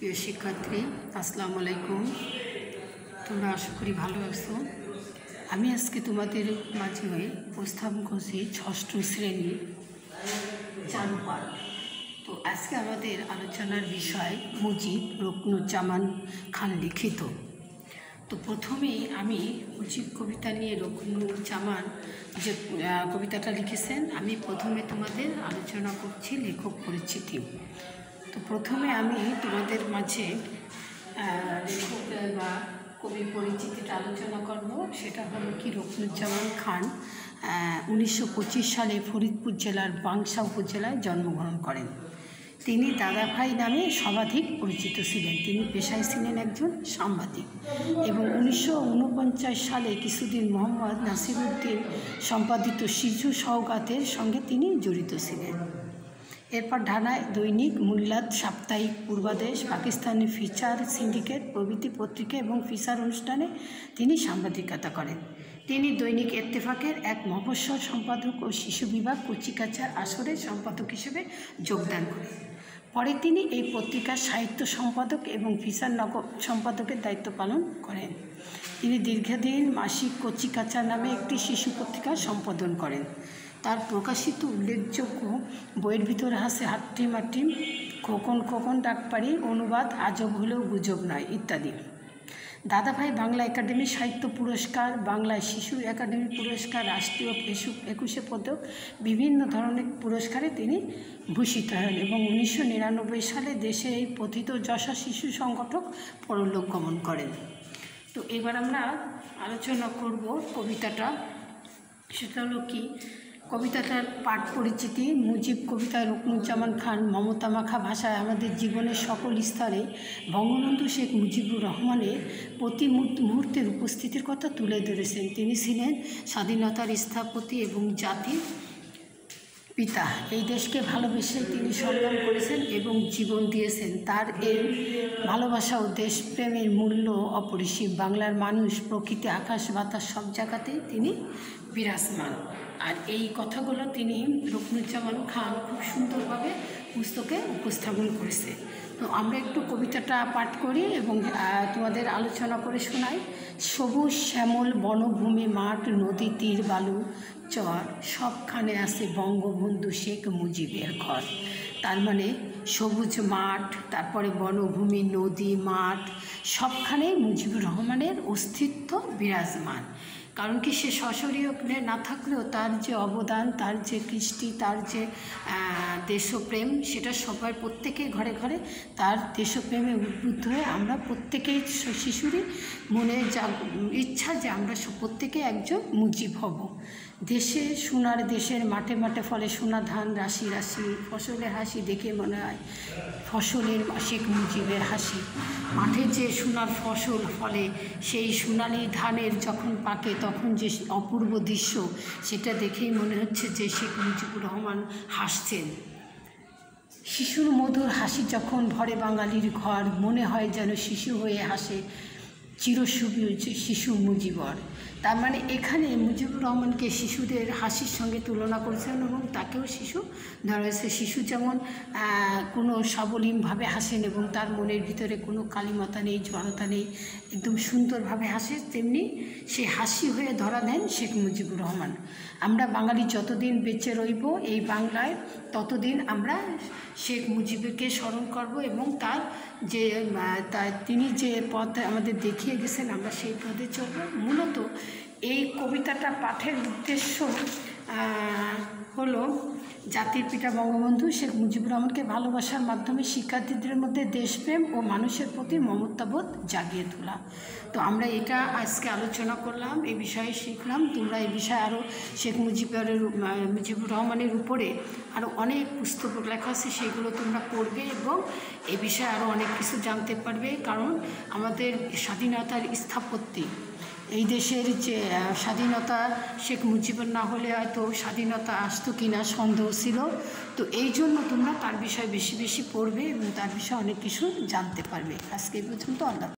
প্রিয় শিক্ষার্থী, আসসালামু আলাইকুম। তোমরা আশা করি ভালো আছো। আমি আজকে তোমাদের মাঝে হয়ে উপস্থাপন করছি ষষ্ঠ শ্রেণি চারুপাল তো আজকে আমাদের আলোচনার বিষয় মুজিব রুকনুজ্জামান খান লিখিত। তো প্রথমেই আমি মুজিব কবিতা নিয়ে রুকনুজ্জামান যে কবিতাটা লিখেছেন, আমি প্রথমে তোমাদের আলোচনা করছি লেখক পরিচিতি। তো প্রথমে আমি তোমাদের মাঝে বা কবি পরিচিতিটা আলোচনা করব। সেটা হলো কি রুকনুজ্জামান খান উনিশশো পঁচিশ সালে ফরিদপুর জেলার বাংশা উপজেলায় জন্মগ্রহণ করেন। তিনি দাদাভাই নামে সর্বাধিক পরিচিত ছিলেন। তিনি পেশায় ছিলেন একজন সাংবাদিক এবং উনিশশো ঊনপঞ্চাশ সালে কিছুদিন মোহাম্মদ নাসিরুদ্দিন সম্পাদিত শিশু সওগাতের সঙ্গে তিনি জড়িত ছিলেন। এরপর ঢানায় দৈনিক মুল্লাদ সাপ্তাহিক পূর্বাদেশ, পাকিস্তানি ফিচার সিন্ডিকেট, প্রভৃতি পত্রিকা এবং ফিচার অনুষ্ঠানে তিনি সাংবাদিকতা করেন। তিনি দৈনিক এত্তেফাকের এক মফস্বল সম্পাদক ও শিশু বিভাগ কুচিকাচার আসরের সম্পাদক হিসেবে যোগদান করেন। পরে তিনি এই পত্রিকার সাহিত্য সম্পাদক এবং ফিচার নগ সম্পাদকের দায়িত্ব পালন করেন। তিনি দীর্ঘদিন মাসিক কচিকাচা নামে একটি শিশু পত্রিকা সম্পাদন করেন। তার প্রকাশিত উল্লেখযোগ্য বইয়ের ভিতরে আছে হাট্টিম হাট্টিম খোকন খোকন ডাকপাড়ি অনুবাদ, আজব হলেও গুজব নয়, ইত্যাদি। দাদাভাই বাংলা একাডেমি সাহিত্য পুরস্কার বাংলায় শিশু একাডেমি পুরস্কার, রাষ্ট্রীয় এসু একুশে পদক, বিভিন্ন ধরনের পুরস্কারে তিনি ভূষিত হন এবং উনিশশো নিরানব্বই সালে দেশে এই পথিত যশা শিশু সংগঠক পরলোক গমন করেন। তো এবার আমরা আলোচনা করব কবিতাটা। সেটা হলো কি? কবিতাটার পাঠ পরিচিতি মুজিব কবিতায় রুকনুজ্জামান খান, মমতা মাখা ভাষায় আমাদের জীবনের সকল স্তরে বঙ্গবন্ধু শেখ মুজিবুর রহমানের প্রতি মুহূর্ত- মুহূর্তের উপস্থিতির কথা তুলে ধরেছেন। তিনি ছিলেন স্বাধীনতার স্থপতি এবং জাতির পিতা। এই দেশকে ভালোবেসে তিনি সংগ্রাম করেছেন এবং জীবন দিয়েছেন। তার এই ভালোবাসা ও দেশপ্রেমের মূল্য অপরিসীম। বাংলার মানুষ প্রকৃতি, আকাশ, বাতাস সব জায়গাতেই তিনি বিরাজমান। আর এই কথাগুলো তিনি রুকনুজ্জামান খান খুব সুন্দরভাবে পুস্তকে উপস্থাপন করেছে। তো আমরা একটু কবিতাটা পাঠ করি এবং তোমাদের আলোচনা করে শোনাই। সবুজ শ্যামল বনভূমি মাঠ, নদী তীর বালু, চর, সবখানে আছে বঙ্গবন্ধু শেখ মুজিবের ঘর। তার মানে সবুজ মাঠ, তারপরে বনভূমি, নদী, মাঠ, সবখানেই মুজিবুর রহমানের অস্তিত্ব বিরাজমান। কারণ কি সে সশরীয় না থাকলেও তার যে অবদান, তার যে কৃষ্টি, তার যে দেশপ্রেম, সেটা সবার প্রত্যেকের ঘরে ঘরে তার দেশপ্রেমে উদ্বুদ্ধ হয়ে আমরা প্রত্যেকেই শিশুরই মনে যা ইচ্ছা যে আমরা প্রত্যেকে একজন মুজিব হব। দেশে সোনার দেশের মাঠে মাঠে ফলে সোনা, ধান, রাশি রাশি ফসলের হাসি দেখে মনে হয় ফসলের শেখ মুজিবের হাসি। মাঠে যে সোনার ফসল ফলে, সেই সোনালি ধানের যখন পাকে, তখন যে অপূর্ব দৃশ্য, সেটা দেখেই মনে হচ্ছে যে শেখ মুজিবুর রহমান হাসছেন। শিশুর মধুর হাসি যখন ভরে বাঙালির ঘর, মনে হয় যেন শিশু হয়ে হাসে চিরসুবি শিশু মুজিবর। তার মানে এখানে মুজিবুর রহমানকে শিশুদের হাসির সঙ্গে তুলনা করেছেন এবং তাকেও শিশু, ধরা হয়েছে শিশু যেমন কোনো সাবলীনভাবে হাসেন এবং তার মনের ভিতরে কোনো কালিমতা নেই, জড়তা নেই, একদম সুন্দরভাবে হাসে, তেমনি সে হাসি হয়ে ধরা দেন শেখ মুজিবুর রহমান। আমরা বাঙালি যতদিন বেঁচে রইব এই বাংলায়, ততদিন আমরা শেখ মুজিবকে স্মরণ করব এবং তার যে তিনি যে পথ আমাদের দেখিয়ে গেছেন, আমরা সেই পথে চলব। মূলত এই কবিতাটা পাঠের উদ্দেশ্য হলো জাতির পিতা বঙ্গবন্ধু শেখ মুজিবুর রহমানকে ভালোবাসার মাধ্যমে শিক্ষার্থীদের মধ্যে দেশপ্রেম ও মানুষের প্রতি মমতাবোধ জাগিয়ে তোলা। তো আমরা এটা আজকে আলোচনা করলাম এই বিষয়ে শিখলাম। তোমরা এই বিষয়ে আরও শেখ মুজিবের মুজিবুর রহমানের উপরে আরও অনেক পুস্তক লেখা আছে, সেগুলো তোমরা পড়বে এবং এ বিষয়ে আরও অনেক কিছু জানতে পারবে। কারণ আমাদের স্বাধীনতার স্থাপত্যি এই দেশের যে স্বাধীনতা, শেখ মুজিবুর না হলে হয়তো স্বাধীনতা আসতো কিনা সন্দেহ ছিল। তো এই জন্য তোমরা তার বিষয়ে বেশি বেশি পড়বে এবং তার বিষয়ে অনেক কিছু জানতে পারবে। আজকে পর্যন্ত, আল্লাহ